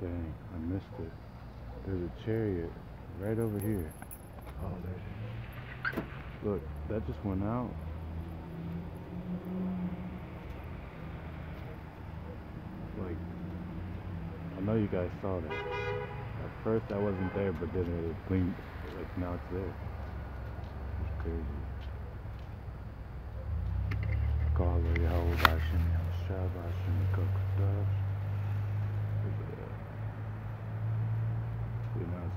Dang, I missed it. There's a chariot right over here. Oh, there it is. Look, that just went out. Like, I know you guys saw that. At first I wasn't there, but then it blinked. Like, now it's there. It's crazy. Call it Yahweh Hashem Yahushua Hashem Kokodash. Look at that.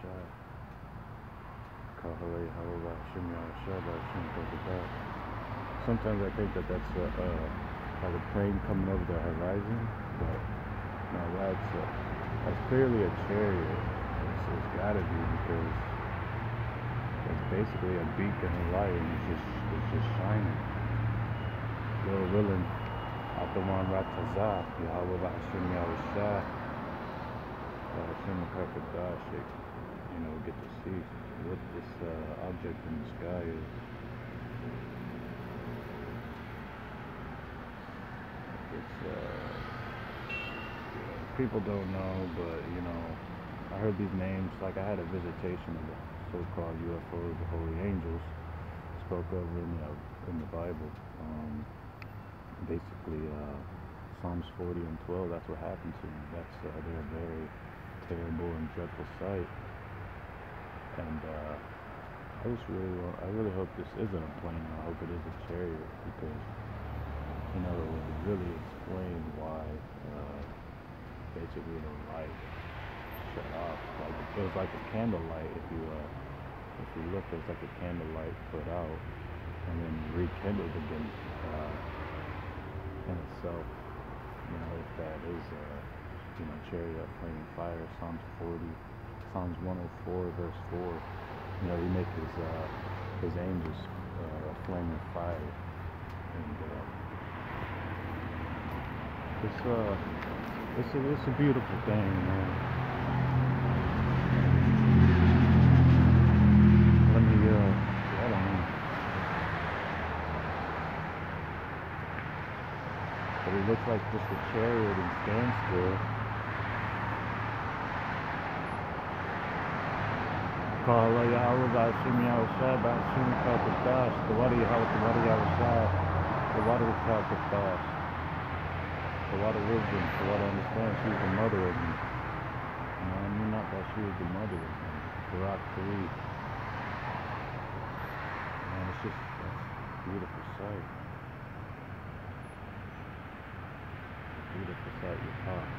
Shah. Shah. Sometimes I think that that's a, uh, like a plane coming over the horizon, but no, that's a, that's clearly a chariot. It's, it's gotta be because it's basically a beacon of light and it's just it's just shining. Lord willing, Ataman Ratazah, Yahweh Hashem Yahushua, Hashem Kakadash, you know, get to see what this uh, object in the sky is. It's, uh, people don't know, but, you know, I heard these names, like I had a visitation of the so-called UFOs, the holy angels, spoke of in, uh, in the Bible. Um, basically uh, Psalms 40 and 12, that's what happened to them. That's uh, they're very terrible and dreadful sight. And uh, I just really want, I really hope this isn't a plane. I hope it is a chariot because you know it would really explain why uh, basically the light shut off. Like it was like a candlelight. If you uh, if you look, it's like a candlelight put out and then rekindled again. Uh, in itself, you know, if that is, uh, you know, chariot flaming fire, Psalms 40, Psalms 104, verse 4, you know, he make his, uh, his angels uh, flaming fire. And, uh, it's, uh, it's a, it's a beautiful thing, man. But it looks like just a chariot in standstill. قال يا عوض عشم يا وشاب عشم كاكتاش تواري هاو تواري يا وشاب تواري كاكتاش Tawada wisdom, Tawada understand she was the mother of me. You know, I knew not that she was the mother of me. Barak Tariq. Man, it's just a beautiful sight. beautiful sight your car.